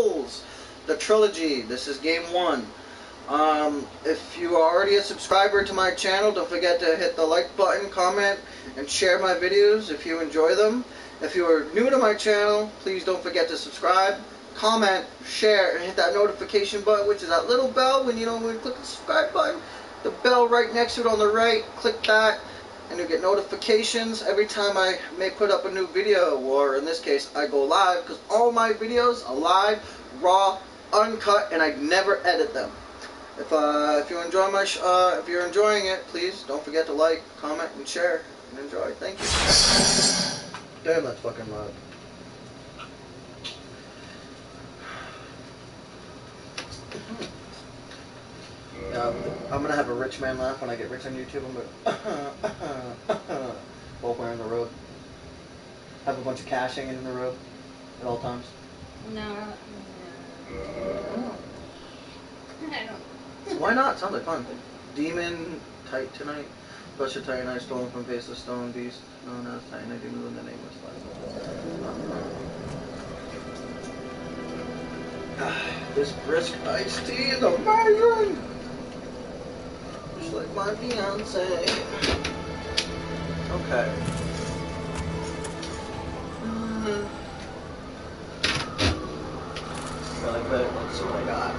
Souls, the trilogy. This is game one. Um, if you are already a subscriber to my channel, don't forget to hit the like button, comment, and share my videos if you enjoy them. If you are new to my channel, please don't forget to subscribe, comment, share, and hit that notification button, which is that little bell when you know when you click the subscribe button. The bell right next to it on the right, click that, and you'll get notifications every time I may put up a new video, or in this case, I go live, because all my videos are live, raw, uncut, and I never edit them. If uh, if you enjoy my uh, if you're enjoying it, please don't forget to like, comment, and share, and enjoy. Thank you. Damn, that's fucking loud. Yeah, I'm gonna have a rich man laugh when I get rich on YouTube. I'm gonna while we're on the road. Have a bunch of caching in the road at all times. No. no. I don't. Why not? Sounds like fun. Demon Titanite. Special Titanite stolen from Face of Stone Beast, known as Titanite Demon in the name Nameless Life. Uh, this brisk iced tea is amazing! Just like my fiance. Okay. Mm. Really good. Let's see what I got.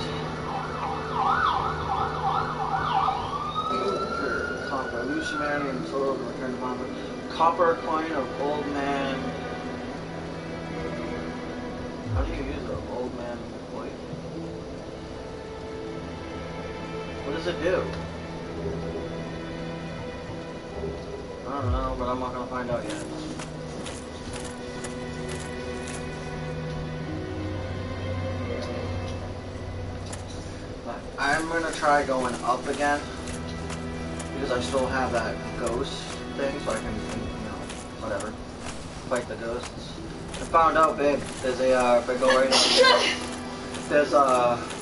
Copper, Luciman and Soul Return to Copper coin of Old Man. How do you use an Old Man coin? What does it do? I don't know, but I'm not gonna find out yet. I'm gonna try going up again because I still have that ghost thing, so I can, you know, whatever, fight the ghosts. I found out, babe. There's a uh, if I go right up, there's a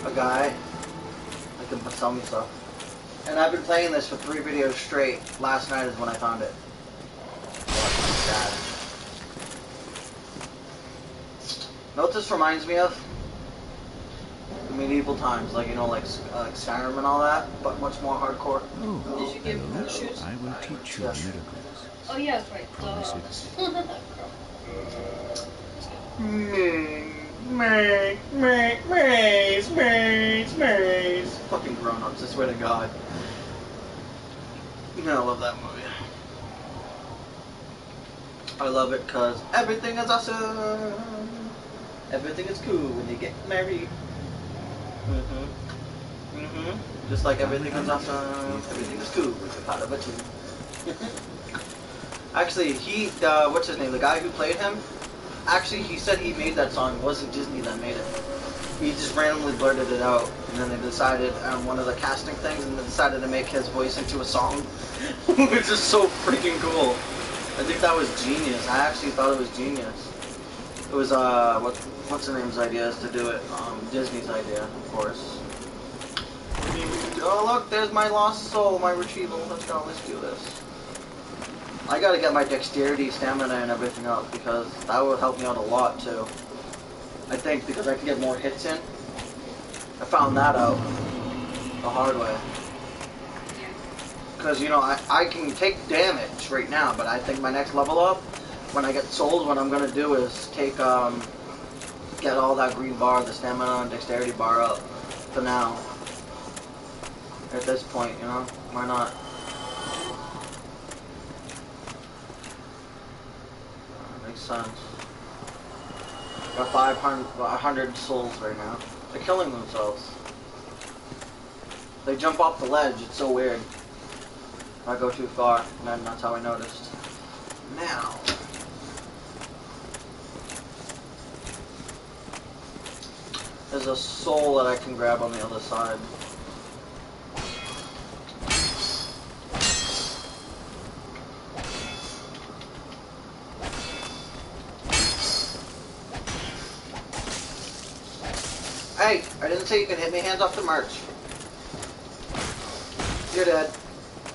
a guy that can sell me stuff, and I've been playing this for three videos straight. Last night is when I found it. Sad. Know what this reminds me of? The medieval times, like you know, like uh, like Skyrim and all that, but much more hardcore. Oh, Did you give hello. parachutes? I will teach you Yes. miracles. Oh yeah, that's right. Promise Duh. Maze, maze, maze, maze, maze. Fucking grown-ups, I swear to God. You know, I love that movie. I love it because everything is awesome. Everything is cool when you get married. Mm-hmm. Mm-hmm. Just like everything is awesome. Everything is cool with the part of a two. Actually, he, uh, what's his name? The guy who played him, actually, he said he made that song. It wasn't Disney that made it. He just randomly blurted it out, and then they decided on one of the casting things, and they decided to make his voice into a song, which is so freaking cool. I think that was genius. I actually thought it was genius. It was uh, what, what's the name's idea is to do it? Um, Disney's idea, of course. Oh look, there's my lost soul, my retrieval. Let's go, let's do this. I gotta get my dexterity, stamina, and everything up because that will help me out a lot too. I think because I can get more hits in. I found that out the hard way. Because, you know, I, I can take damage right now, but I think my next level up, when I get souls, what I'm gonna do is take, um, get all that green bar, the stamina and dexterity bar up for now. At this point, you know, why not? Sense. Got 500, 100 souls right now. They're killing themselves. They jump off the ledge, it's so weird. If I go too far, and then that's how I noticed. Now. There's a soul that I can grab on the other side. Hey, I didn't say you can hit me hands off the march. You're dead.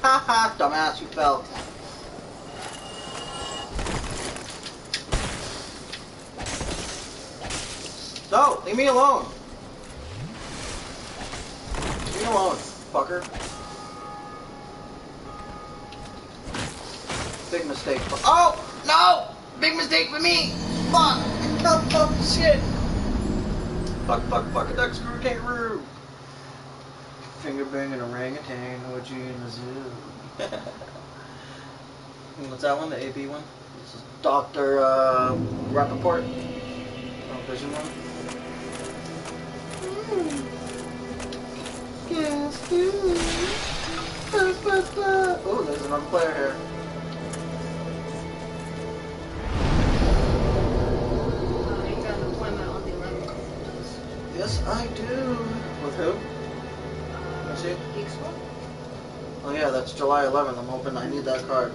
Ha ha, dumbass, you fell. No, leave me alone. Leave me alone, fucker. Big mistake. Oh no! Big mistake for me. Fuck! Oh, oh shit! Fuck! Fuck! Fuck! A duck screw kangaroo. Finger banging orangutan, OG in the zoo. What's that one? The AB one? This is Doctor uh, Rappaport. Oh, Vision one. Yes, you. Oh, there's another player here. With who? I see. Oh yeah, that's July 11th. I'm hoping I need that card.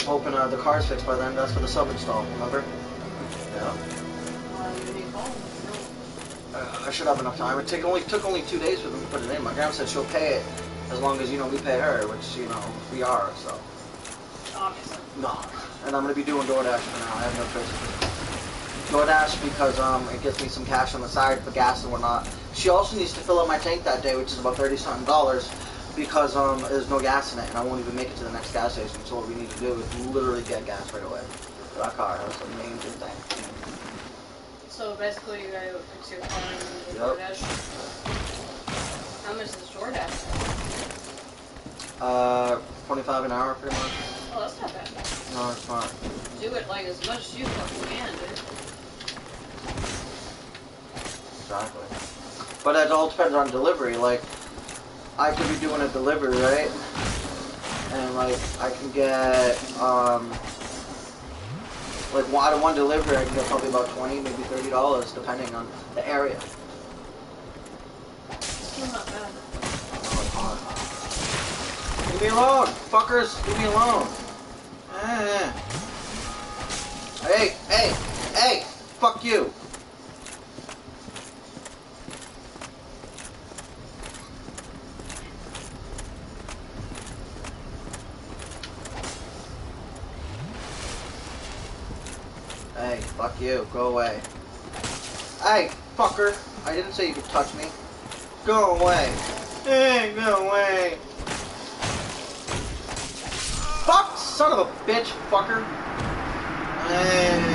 I'm hoping uh, the car's fixed by then. That's for the sub install. Remember? Yeah. Uh, you need call? No. Uh, I should have enough time. It take only took only two days for them to put it in. My grandma said she'll pay it as long as you know we pay her, which you know we are. So Obviously. no. And I'm gonna be doing DoorDash for now. I have no choice. DoorDash because um it gets me some cash on the side for gas and whatnot. She also needs to fill up my tank that day, which is about thirty something dollars. Because um there's no gas in it and I won't even make it to the next gas station. So what we need to do is literally get gas right away. For that car, that's the main thing. So basically, you gotta fix your car and Yep. DoorDash. How much is the DoorDash? Uh, 25 an hour pretty much. Oh, that's not bad. No, it's not. Do it like as much as you fucking can, dude. Exactly. But it all depends on delivery. Like, I could be doing a delivery, right? And like, I can get um, like one out of one delivery, I can get probably about twenty, maybe thirty dollars, depending on the area. Not bad. Leave me alone, fuckers! Leave me alone. Eh. Hey, hey, hey! Fuck you! Hey, fuck you. Go away. Hey, fucker! I didn't say you could touch me. Go away. Hey, go away. Fuck, son of a bitch, fucker. Eh.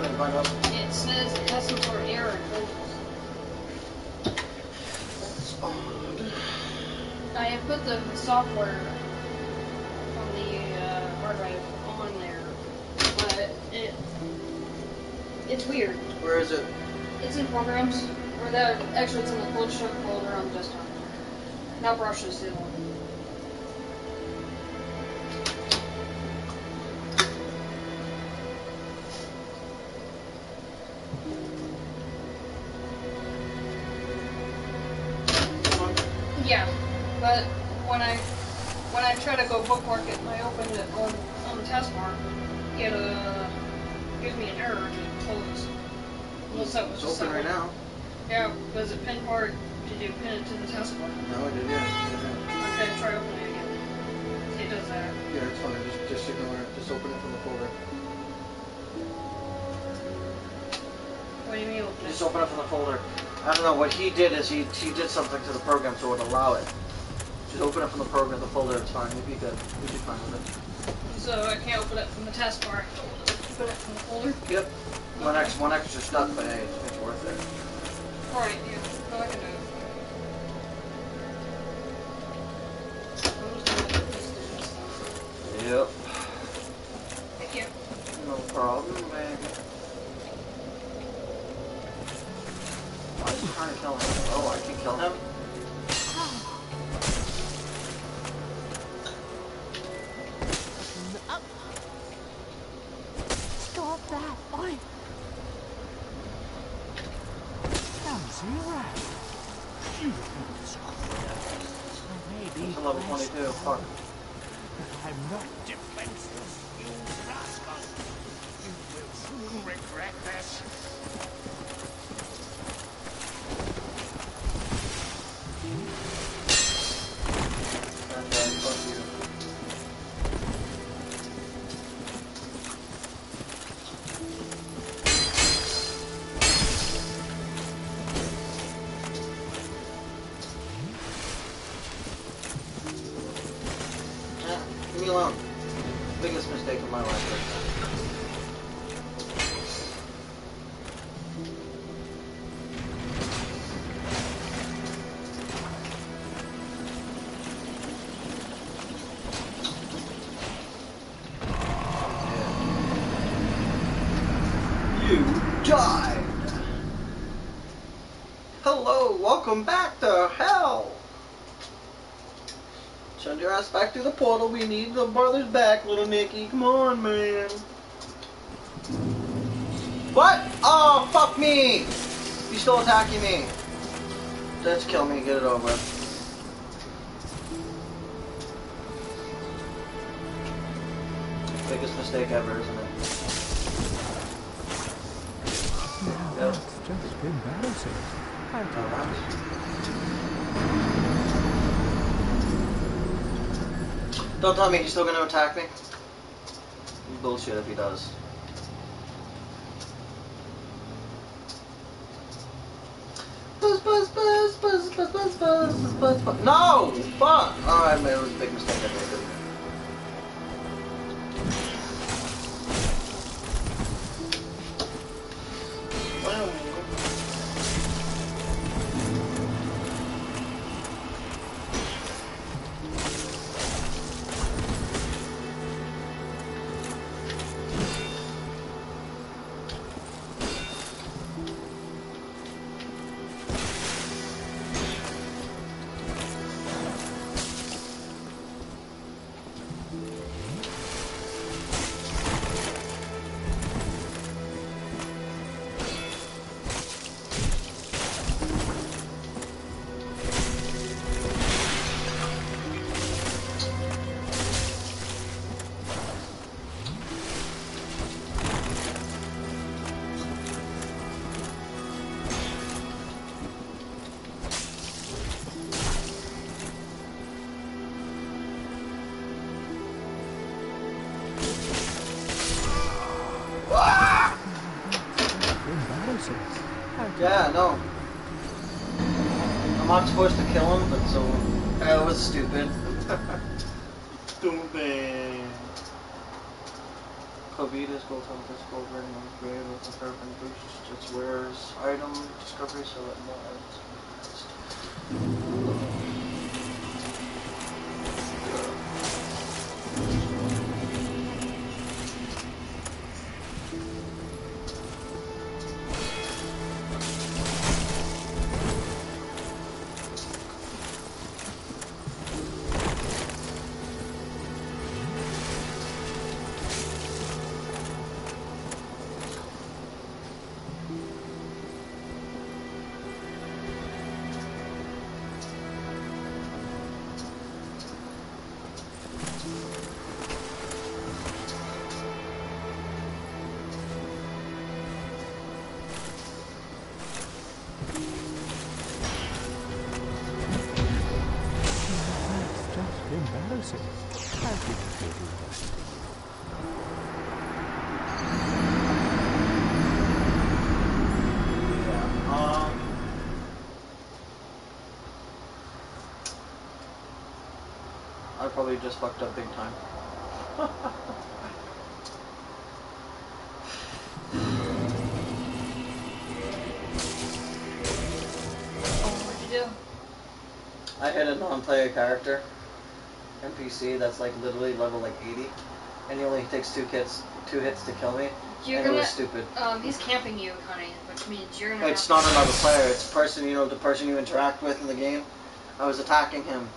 It and find out. it says it has some sort of error. I have put the software on the uh, hard drive on there, but it it's weird. Where is it? It's in programs, or that actually it's in the Photoshop folder on the desktop. Now brush is the one. Open Just it? open it from the folder. I don't know. What he did is he he did something to the program so it would allow it. Just open it from the program, the folder. It's fine. You'll be good. You'll be fine with it. So I can't open it from the taskbar. Open it from the folder. Yep. One extra, one extra step, but hey, it's, it's worth it. Alright, yeah. No, I can do it. I'm 22. Fuck. I'm not defenseless, welcome back to hell. Send your ass back to the portal. We need the brothers back, little Nicky. Come on, man. What? Oh, fuck me. He's still attacking me. Let's kill me. Get it over. Biggest mistake ever, isn't it? Yep. It's just embarrassing. I Don't tell me he's still gonna attack me. Bullshit if he does. Buzz, buzz, buzz, buzz, buzz, buzz, buzz, buzz, buzz, buzz. No! Fuck! Alright, man, it was a big mistake I made. Not supposed to kill him, but so that was stupid. stupid. Covetous, gold compass, gold ring, one grade with a carbon boost. Its wearers item discovery, so let no probably just fucked up big time. Oh, what'd you do? I hit a non-player character, NPC that's like literally level like 80, and he only takes two hits, two hits to kill me, You're and it gonna. was stupid. Um, he's camping you, honey, which means you're gonna. It's have not another player. It's person you know, the person you interact with in the game. I was attacking him,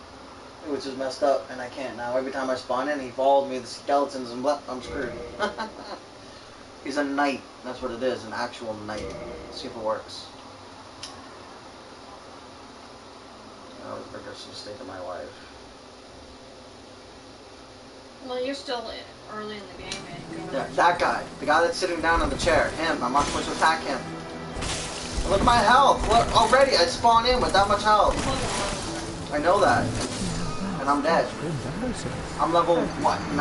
which is messed up, and I can't now. Every time I spawn in, he followed me, the skeletons, and what? I'm screwed. He's a knight. That's what it is, an actual knight. Let's see if it works. That was the biggest mistake of my life. Well, you're still early in the game, man. Yeah, that guy. The guy that's sitting down on the chair. Him. I'm not supposed to attack him. Look at my health. Look, already I spawn in with that much health. It's level 11, I know that. And I'm dead. I'm level, what, 9?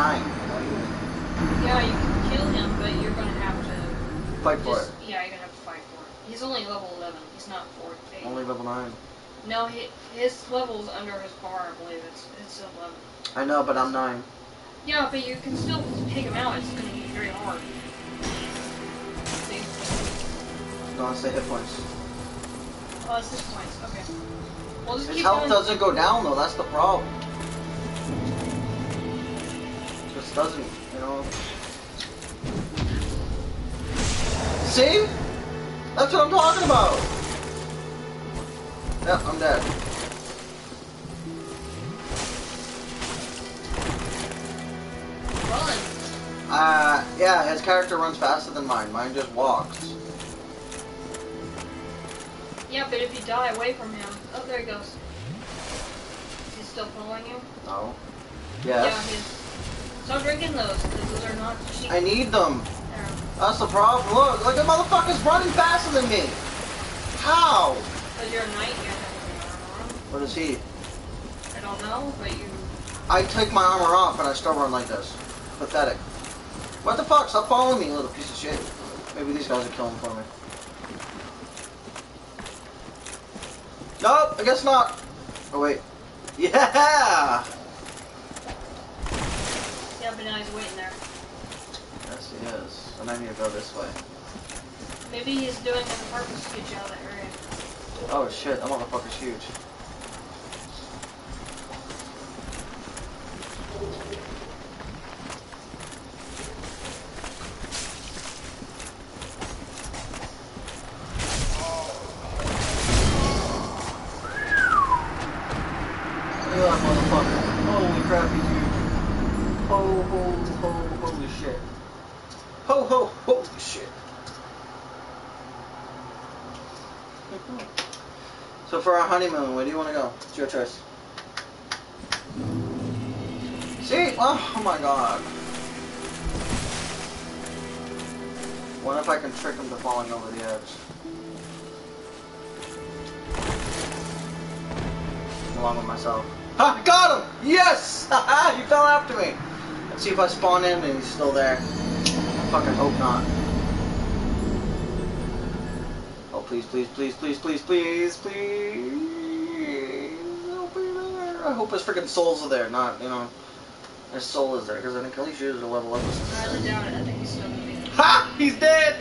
Yeah, you can kill him, but you're gonna have to Fight for just, it. yeah, you're gonna have to fight for it. He's only level 11. He's not 4 8. Only level 9. No, he, his level's under his bar, I believe. It's it's 11. I know, but I'm 9. Yeah, but you can still take him out. It's gonna be very hard. See? Don't say hit points. Oh, it's his points. Okay. We'll His health doesn't go down though, that's the problem. Just doesn't, you know. See? That's what I'm talking about. Yep, I'm dead. Run. Uh, yeah, his character runs faster than mine. Mine just walks. Yeah, but if you die away from him, oh, there he goes. He's still following you. No. Yeah, Yes. he's. Stop drinking those. 'cause Those are not cheap. I need them. There. That's the problem. Look, look at motherfuckers running faster than me. How? Because you're a knight, you have armor on. What is he? I don't know, but you. I take my armor off and I still run like this. Pathetic. What the fuck? Stop following me, you little piece of shit. Maybe these guys are killing for me. Nope, I guess not. Oh wait. Yeah! But now he's waiting there. Yes, he is. And I need to go this way. Maybe he's doing it on purpose to get you out of that area. Oh shit, that motherfucker's huge. Look at that motherfucker. Holy crap, he's huge. Ho, ho, ho, holy shit. Ho, ho, holy shit. So for our honeymoon, where do you want to go? It's your choice. See? Oh, oh my god. What if I can trick him to falling over the edge? Along with myself. Ha! Got him! Yes! Haha! he fell after me! Let's see if I spawn in and he's still there. I fucking hope not. Please, please, please, please, please, please, please. There. I hope his freaking souls are there, not, you know, his soul is there, because I think all these shoes are level up. I doubt it. I think he's still. Ha! He's dead!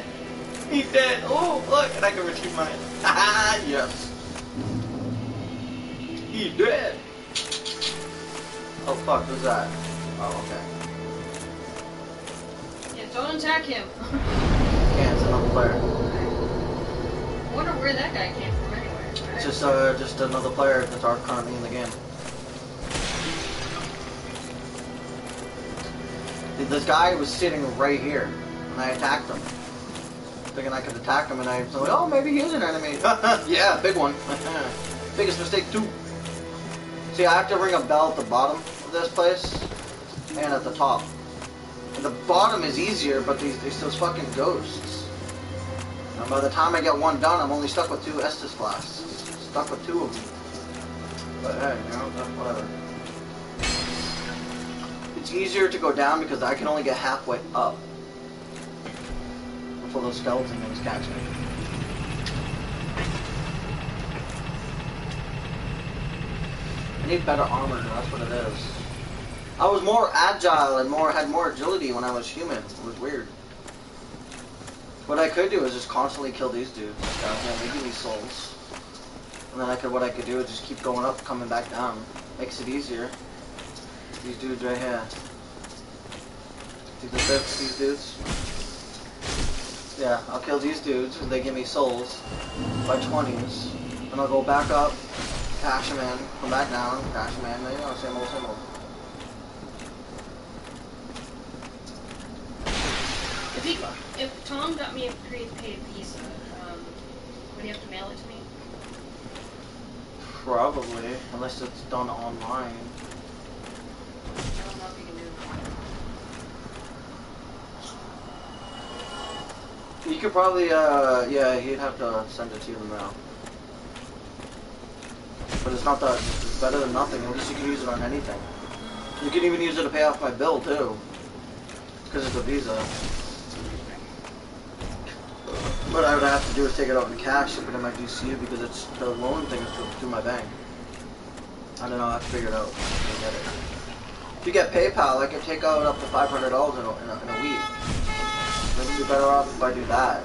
He's dead! Oh, look, and I can retrieve mine. Haha, yes. He's dead! Oh, fuck, who's that? Oh, okay. Yeah, don't attack him. Can't, it's another player. Wonder where that guy came from anyway. It's just, uh, just another player that's our currently in the game. This guy was sitting right here, and I attacked him. Thinking I could attack him, and I was like, oh, maybe he is an enemy. yeah, big one. Biggest mistake, too. See, I have to ring a bell at the bottom of this place, and at the top. The bottom is easier, but these, these those fucking ghosts. And by the time I get one done, I'm only stuck with two Estus flasks. Stuck with two of them. But hey, you know, whatever. It's easier to go down because I can only get halfway up. Before those skeleton things catch me. I need better armor, that's what it is. I was more agile and more had more agility when I was human. It was weird. What I could do is just constantly kill these dudes. Down here. Give me souls. And then I could, what I could do is just keep going up, coming back down. Makes it easier. These dudes right here. See the these dudes? Yeah, I'll kill these dudes, and they give me souls by 20s. And I'll go back up, cash them in, come back down, cash them in, you know, same old, same old. If if Tom got me a prepaid pizza, um, would he have to mail it to me? Probably, unless it's done online. I don't know if you can do could probably, uh, yeah, he'd have to send it to you in the mail. But it's not that, it's better than nothing, at least you can use it on anything. You can even use it to pay off my bill, too. Because it's a Visa. What I would have to do is take it out in cash, ship it in my DCU, because it's, the loan thing is through, through my bank. I don't know, I have to figure it out. Get it. If you get PayPal, I can take out up to $500 in a, in a, in a week. Maybe you're better off if I do that.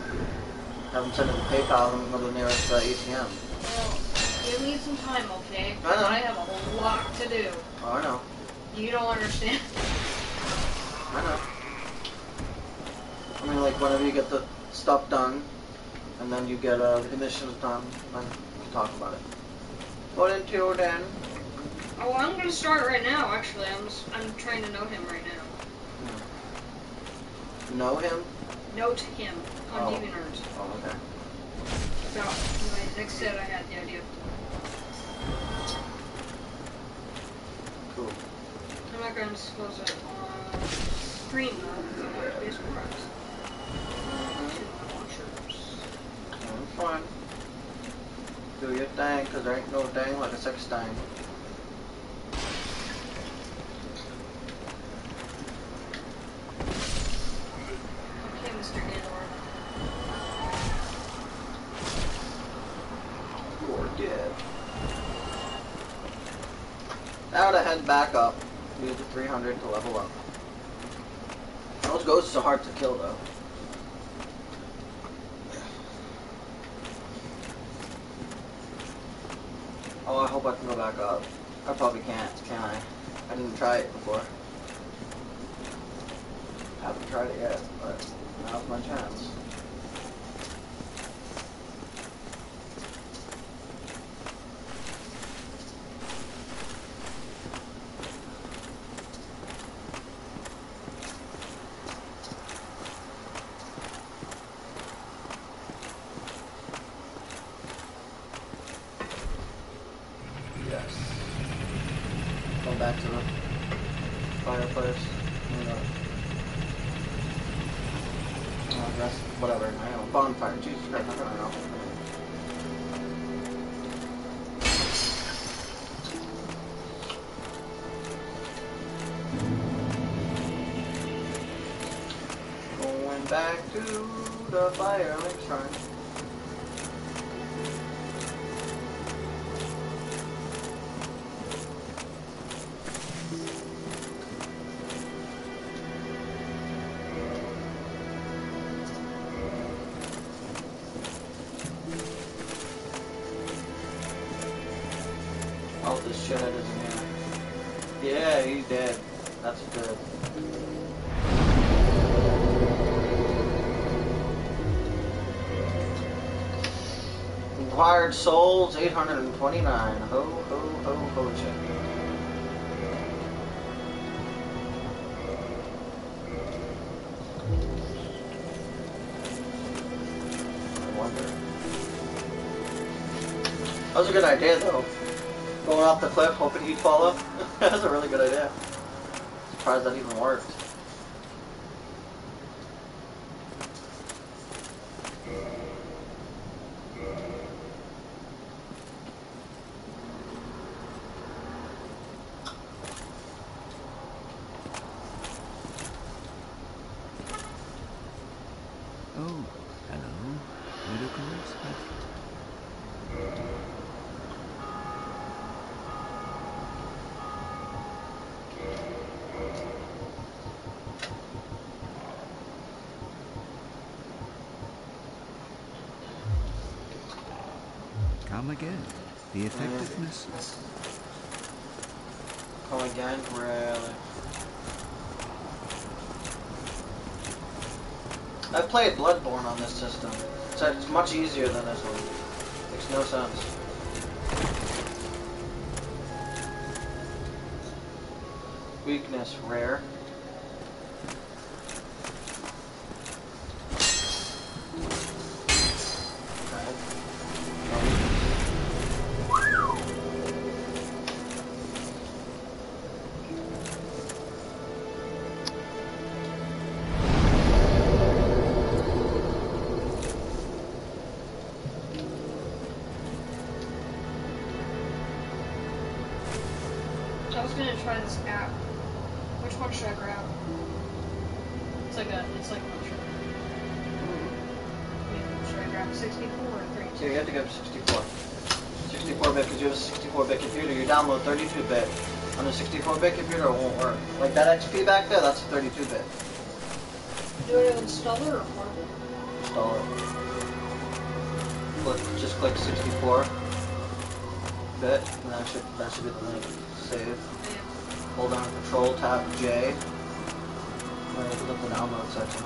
Have them send it to PayPal and go to the nearest uh, ATM. Well, give me some time, okay? I know. I have a lot to do. Oh, I know. You don't understand. I know. I mean, like, whenever you get the stuff done, and then you get uh, the missions done, then we can talk about it. But until then, Oh, I'm gonna start right now. Actually, I'm just, I'm trying to know him right now. know him? Note him on Oh. DeviantArt. Oh, okay. So, anyway, next set I had the idea. Cool. I'm not gonna disclose it on stream though, because I want to be surprised. To my watchers. Fine. Do your thing, because there ain't no thing like a sex thing. Okay, Mr. Andor. You're dead. Now to head back up. Use the 300 to level up. Those ghosts are hard to kill though. Back to the fire. Oh, 829. Ho, ho, ho, ho, check. That was a good idea, though. Going off the cliff, hoping he'd fall that was a really good idea. Surprised that even worked. Oh, hello. Ludicrous. Come again. The effectiveness. Come again? Really? I played Bloodborne on this system, so it's much easier than this one. Makes no sense. Weakness, rare. 32-bit computer, it won't work. Like that XP back there, that's a 32-bit. Do it on installer or Marble? Installer. Click, just click 64-bit, and that should, that should be the link. Save. Hold down Control, tap J, and open up the download section.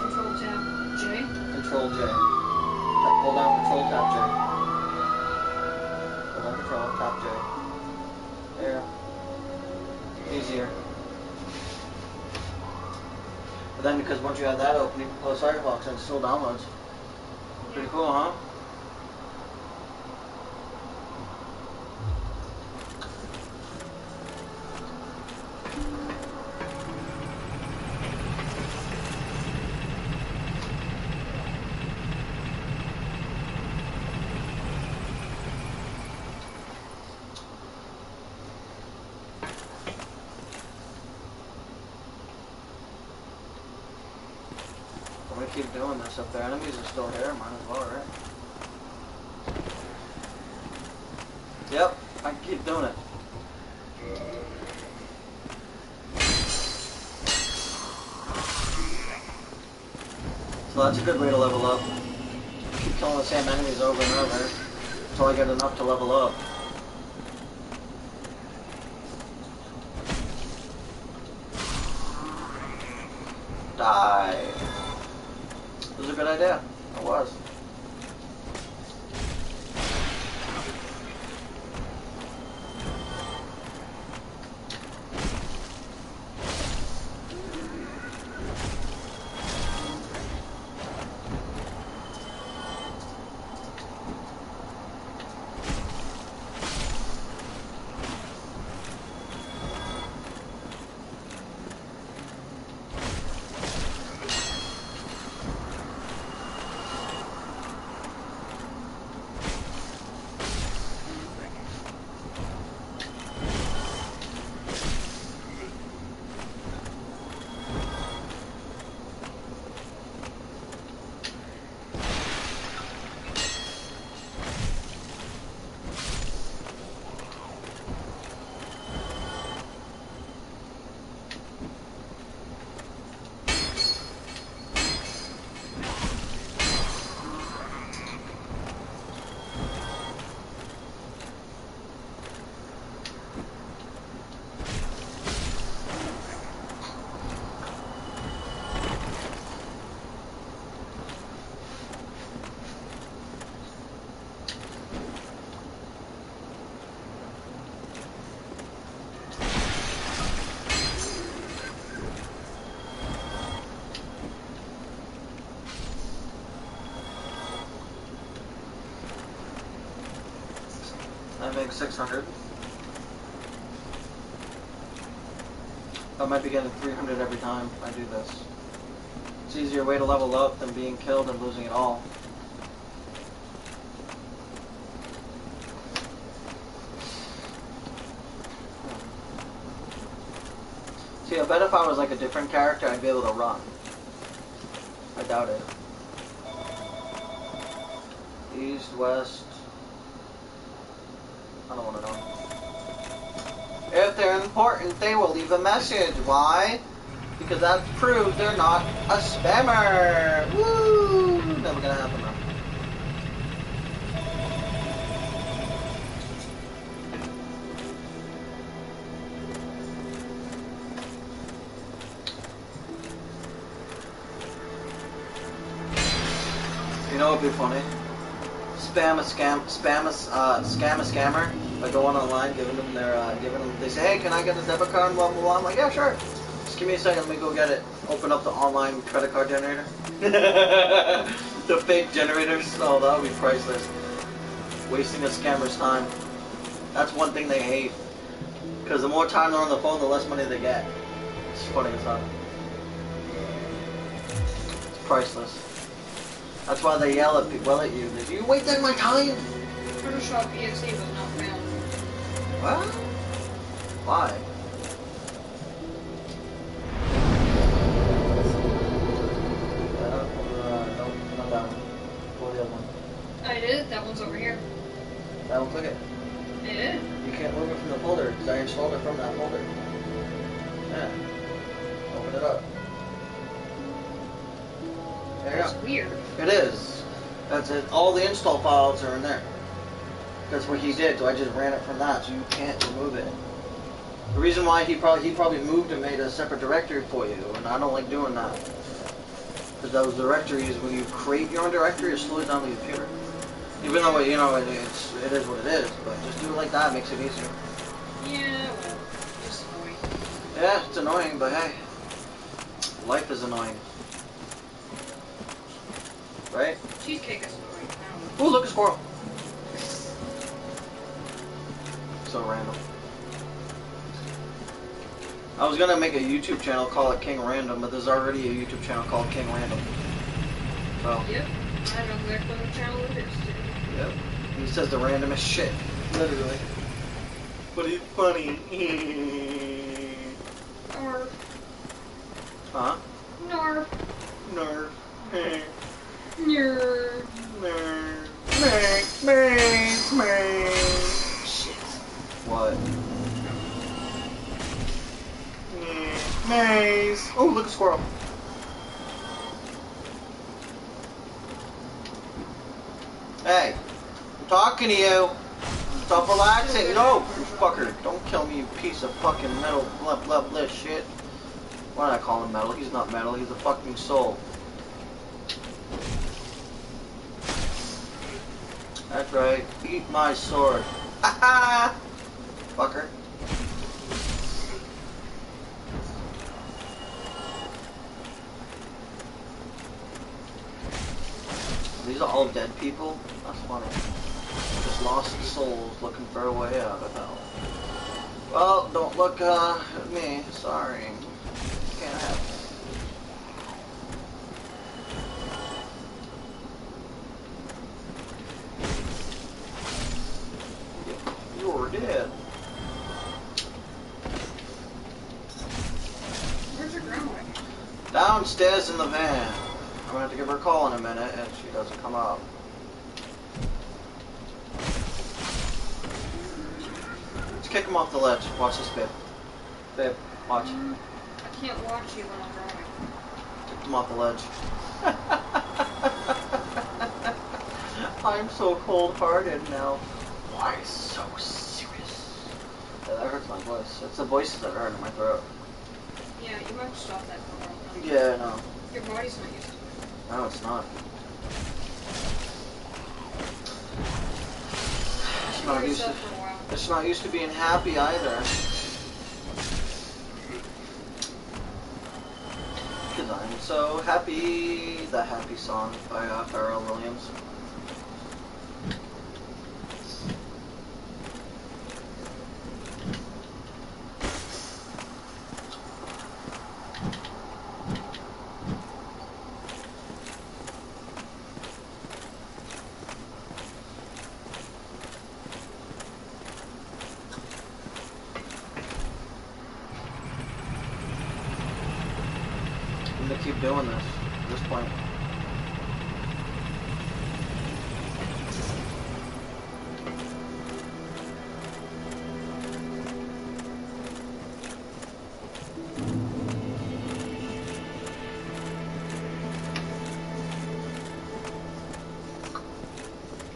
Control, Tab J? Control, J. Hold down Control, tap J. Control Tab J. There. Easier. But then because once you have that open, you can close Firefox and it still downloads. Pretty cool, huh? I'm gonna If their enemies are still here, might as well, right? Yep, I can keep doing it. So that's a good way to level up. Keep killing the same enemies over and over until I get enough to level up. I make 600. I might be getting 300 every time I do this. It's easier way to level up than being killed and losing it all. See, I bet if I was like a different character, I'd be able to run. I doubt it. East, west. I don't want to know. If they're important, they will leave a message. Why? Because that proves they're not a spammer. Woo! Never gonna happen. You know what'd be funny? Spam a scam, spam a, uh, scam a scammer by going online, giving them their, uh, giving them, they say, hey, can I get a debit card, blah, blah, blah. I'm like, yeah, sure. Just give me a second, let me go get it. Open up the online credit card generator. the fake generators, oh, that would be priceless. Wasting a scammer's time. That's one thing they hate. Because the more time they're on the phone, the less money they get. It's funny as hell. It's priceless. That's why they yell at people, well at you. They, you wasted my time. Photoshop EXE but not found. What? Why? That's it. All the install files are in there. That's what he did. So I just ran it from that, so you can't remove it. The reason why he probably he probably moved and made a separate directory for you, and I don't like doing that. Because those directories, when you create your own directory, it slows down the computer. Even though you know it, it's it is what it is, but just do it like that makes it easier. Yeah, well, just annoying. Yeah, it's annoying, but hey, life is annoying, right? Cheesecake is annoying. I Oh, look, a squirrel. So random. I was gonna make a YouTube channel, call it King Random, but there's already a YouTube channel called King Random. So. Yep. I know exactly what channel it is. too. yep. He says the randomest shit. Literally. But he's funny. Narf. huh? Narf. Nerd. Shit. What? Nice. Oh, look, squirrel. Hey, I'm talking to you. Stop relaxing. No, you fucker. Don't kill me, piece of fucking metal blah blah blah shit. Why did I call him metal? He's not metal. He's a fucking soul. That's right. Eat my sword. Ha! Fucker. These are all dead people? That's funny. Just lost souls looking for a way out of hell. Well, don't look uh, at me. Sorry. Can't have it. You're dead. Where's your grandma? Downstairs in the van. I'm gonna have to give her a call in a minute if she doesn't come up. Let's kick him off the ledge. Watch this, babe. Babe, watch. I can't watch you when I'm drawing. Kicked him off the ledge. I'm so cold-hearted now. Why so serious? Yeah, that hurts my voice. It's the voices that hurt in my throat. Yeah, you might stop that for a while. Yeah, no. Your body's not used to it. No, it's not. It's not used to. yourself for a while. It's not used to being happy either. Cause I'm so happy. The happy song by uh, Pharrell Williams. Keep doing this at this point.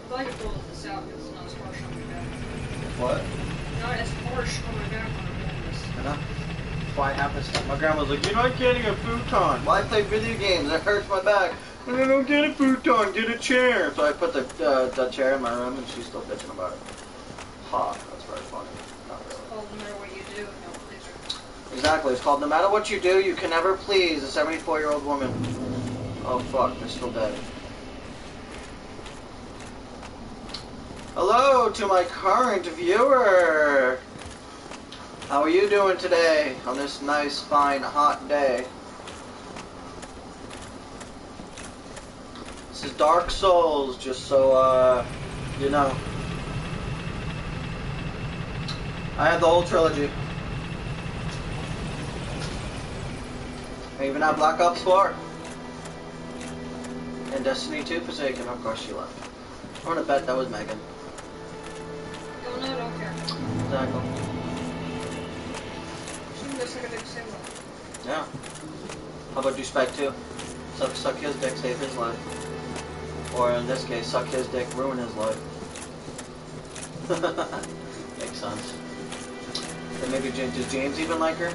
I'm glad you pulled this out because it's not as harsh on my back. What? Not as my back when I'm doing. I know. That's why it happens. My grandma's like, you're not getting a futon. Why play video games? That hurts my back. And I don't get a futon. Get a chair. So I put the uh, the chair in my room, and she's still bitching about it. Ha. That's very funny. Not really. No matter what you do, no pleasure. Exactly. It's called No Matter What You Do, You Can Never Please a 74 year old woman. Oh fuck, they're still dead. Hello to my current viewer. How are you doing today on this nice, fine, hot day? This is Dark Souls, just so uh, you know. I have the whole trilogy. I even have Black Ops 4. And Destiny 2 Forsaken, of course she left. I'm gonna bet that was Megan. Don't know, don't care. Exactly. She looks like a big. Yeah. How about douchebag 2? Suck, suck his dick, save his life. Or in this case, suck his dick, ruin his life. Makes sense. And maybe James, does James even like her?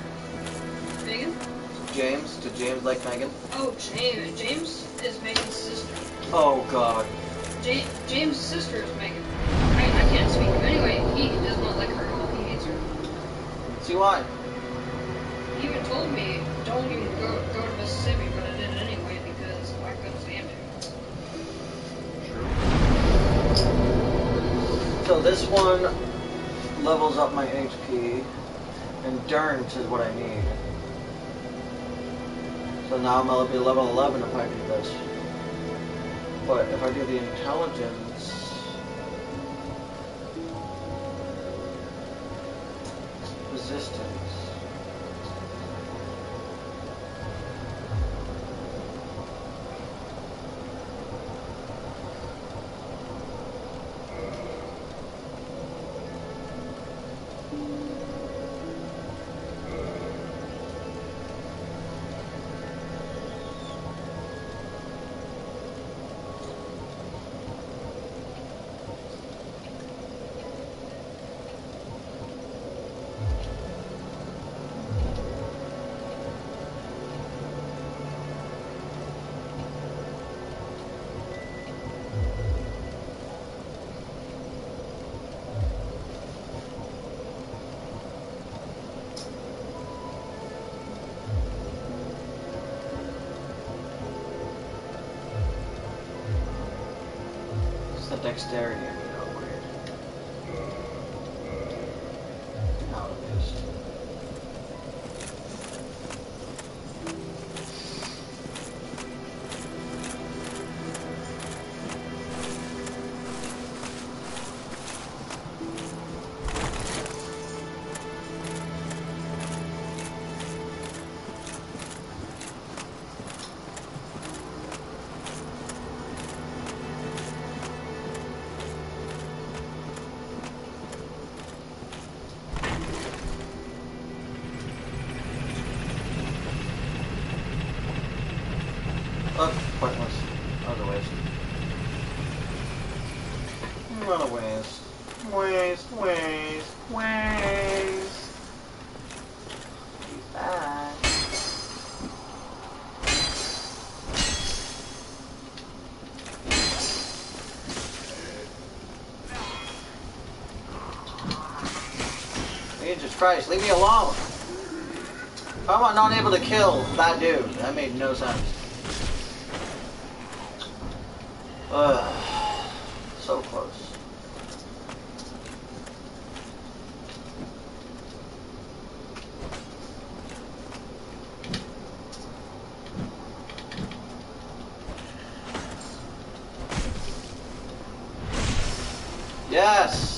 Megan? James? Did James like Megan? Oh, James. James is Megan's sister. Oh god. Ja- James' sister is Megan. I, I can't speak. Anyway, he does not like her at all. He hates her. See why? He even told me, don't even go go to Mississippi, but this one levels up my HP, endurance is what I need. So now I'm gonna be level 11 if I do this. But if I do the intelligence, dexterity Christ, leave me alone. How am I not able to kill that dude? That made no sense. Ugh. So close. Yes!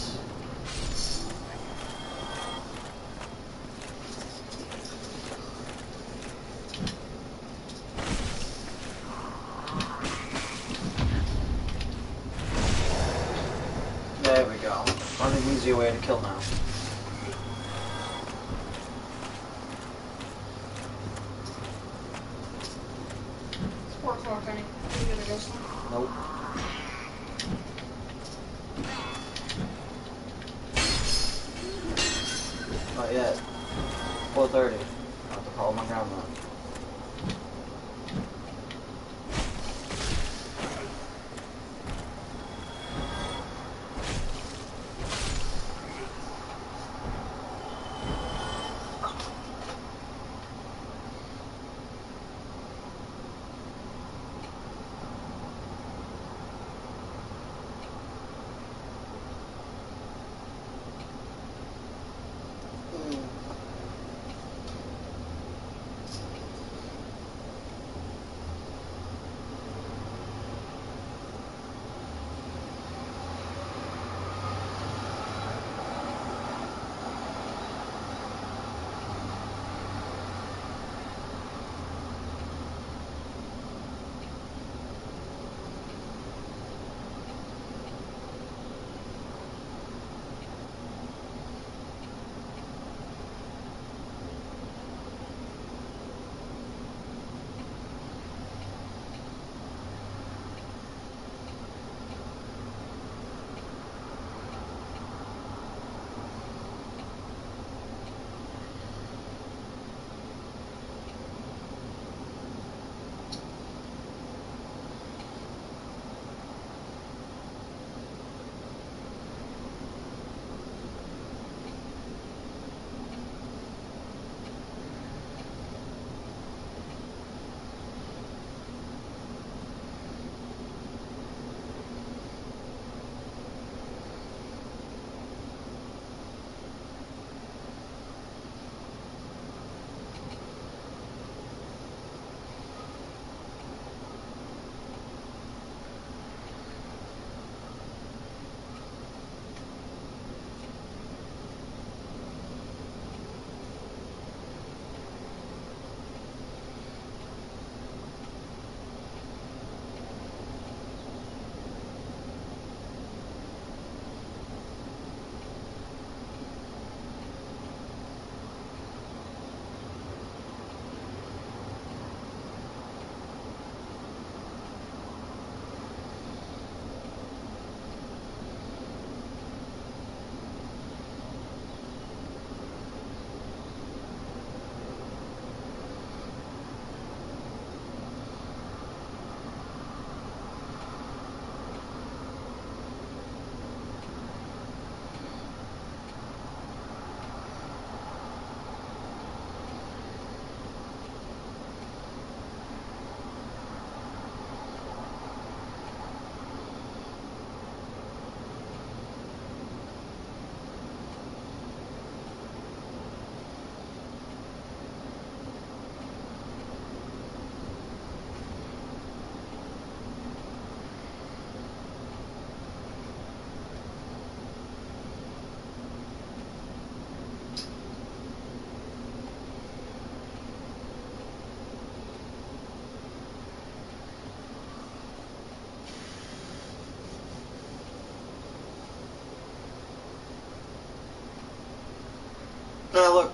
Oh, look.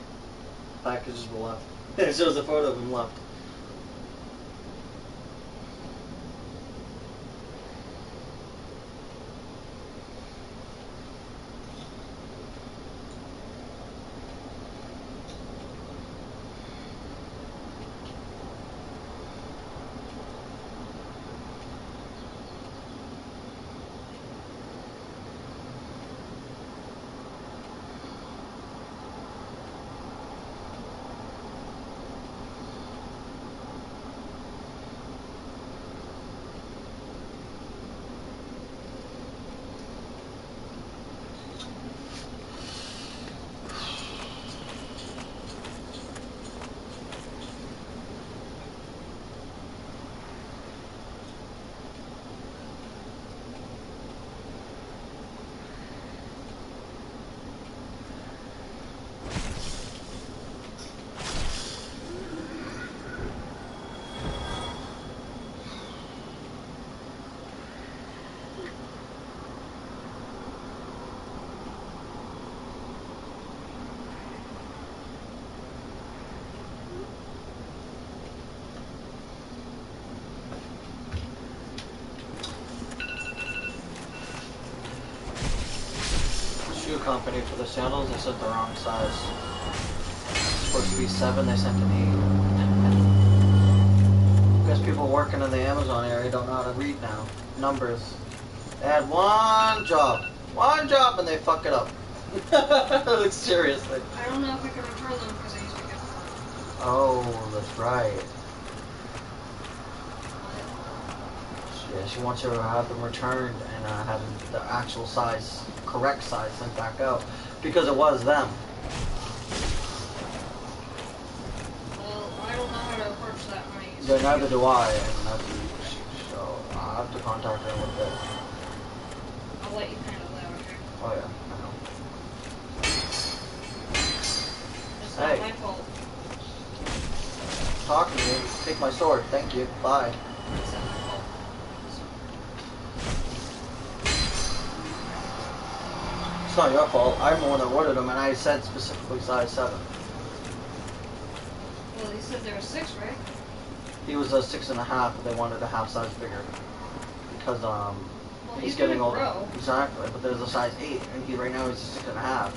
Packages were left. it shows a photo of him left. Company for the sandals, they sent the wrong size. It's supposed to be seven, they sent an eight. Guess people working in the Amazon area don't know how to read now. Numbers. They had one job. One job and they fuck it up. like seriously. I don't know if I can return them because I used to get them. Oh, that's right. Yeah, she wants you to have them returned and uh, have the actual size, correct size sent back out. Because it was them. Well, I don't know how to approach that money. Yeah, neither do I, and that's, so I have to contact her with it. I'll let you handle that, okay? Oh yeah, I know. It's Hey. not my fault. Talk to me. Take my sword. Thank you. Bye. Not. It's not your fault. I'm the one that ordered them, and I said specifically size seven. Well, he said there were six, right? He was a six and a half, but they wanted a half size bigger because um Well, he's getting older. grow. Exactly, but there's a size eight, and he right now he's a six and a half.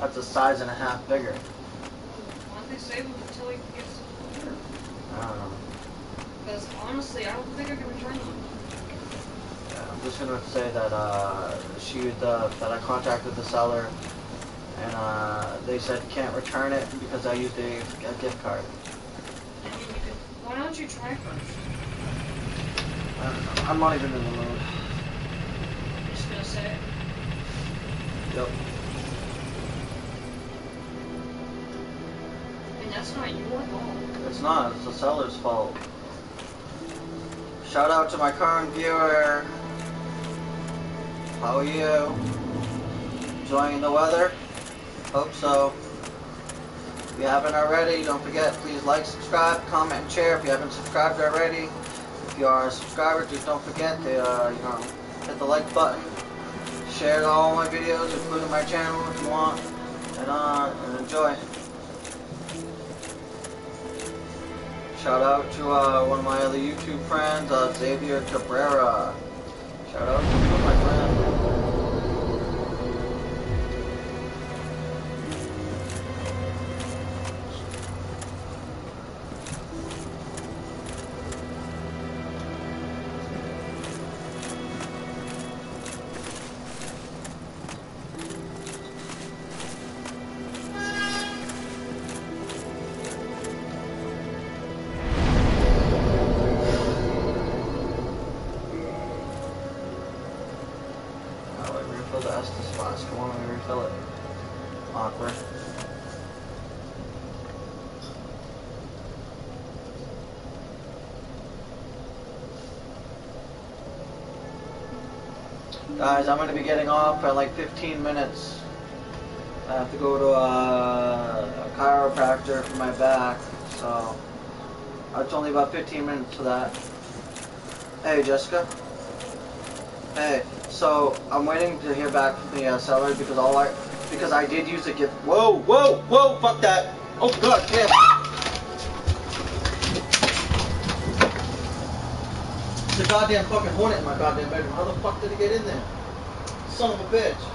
That's a size and a half bigger. Why don't they save them until he gets older? I don't know. Because honestly, I don't think I can return them. Just gonna say that uh, she uh, that I contacted the seller, and uh, they said can't return it because I used a, a gift card. I mean, you could. Why don't you try first? Know. I'm not even in the mood. Just gonna say it. Yep. And that's not your fault. It's not. It's the seller's fault. Shout out to my current viewer. How are you? Enjoying the weather? Hope so. If you haven't already, don't forget, please like, subscribe, comment, and share if you haven't subscribed already. If you are a subscriber, just don't forget to, uh, you know, hit the like button. Share all my videos, including my channel if you want. And, uh, and enjoy. Shout out to uh, one of my other YouTube friends, uh, Xavier Cabrera. Shout out to my friend. Guys, I'm going to be getting off at like 15 minutes. I have to go to a, a chiropractor for my back, so it's only about 15 minutes for that. Hey, Jessica. Hey, so I'm waiting to hear back from the uh, seller because all I because I did use a gift. Whoa, whoa, whoa, fuck that. Oh god damn. Goddamn fucking hornet in my goddamn bedroom. How the fuck did it get in there? Son of a bitch.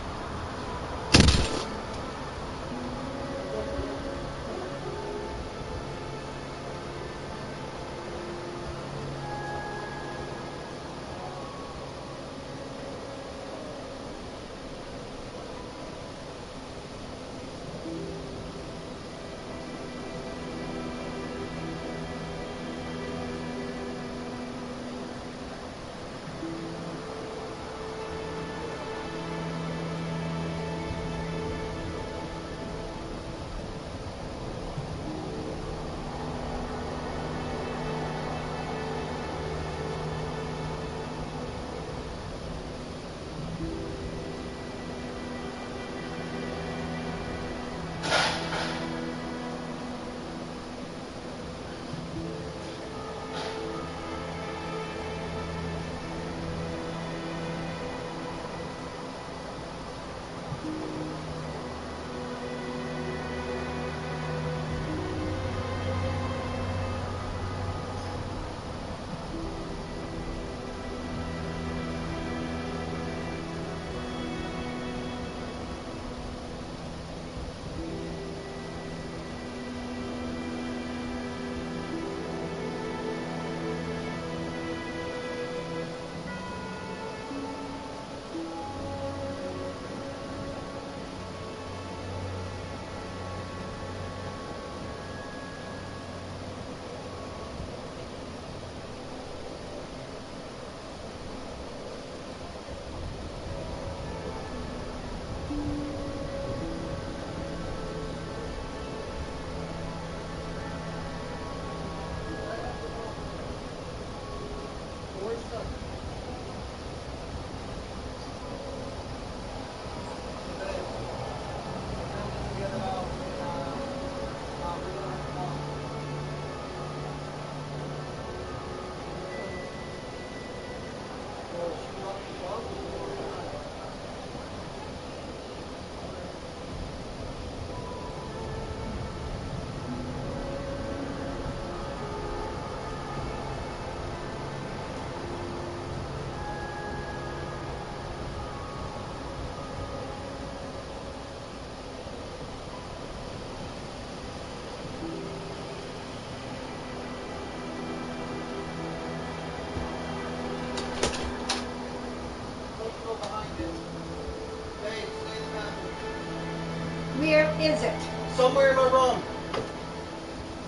Is it? Somewhere in my room.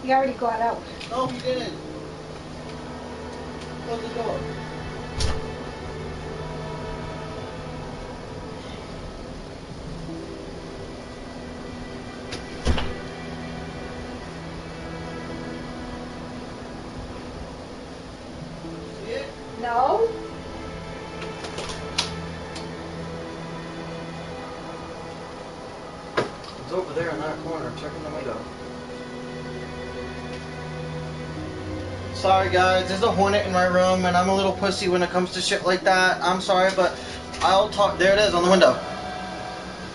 You already got out. No, he didn't. Sorry guys, there's a hornet in my room and I'm a little pussy when it comes to shit like that. I'm sorry, but I'll talk. There it is on the window.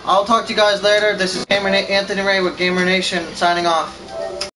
I'll talk to you guys later. This is Gamer Anthony Rae with Gamer Nation signing off.